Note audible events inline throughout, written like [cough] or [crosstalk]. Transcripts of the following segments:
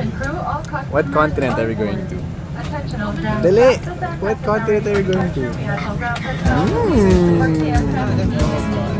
What continent are we going to? Dali! What continent are we going to? I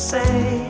say,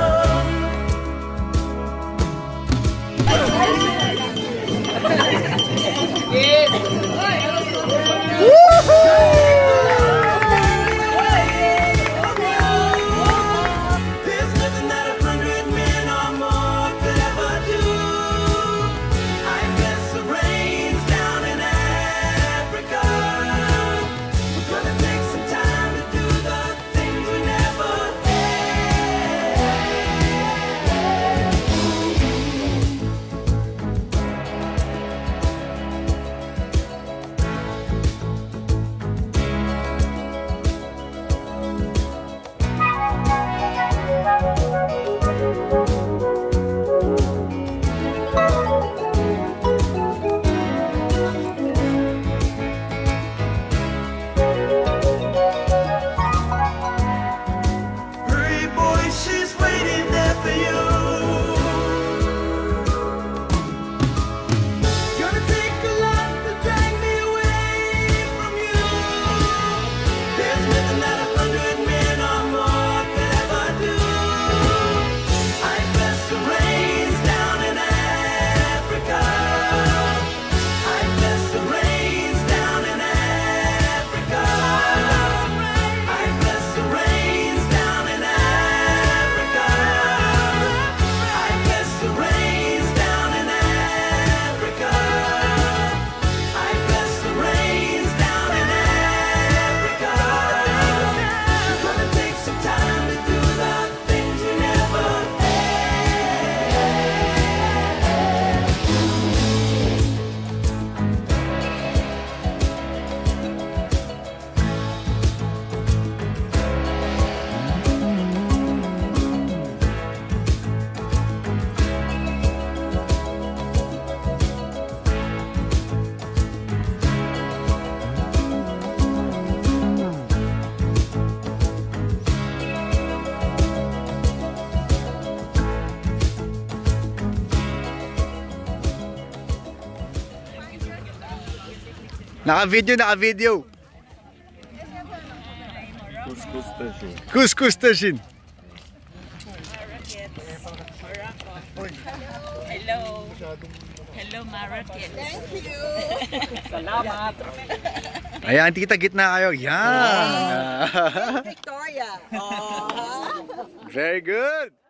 Naka-video, naka-video. Couscous station. Couscous station. Hello. Hello, Marrakech. Ayan, tita, gitna kayo. Yan. Victoria. [laughs] Very good.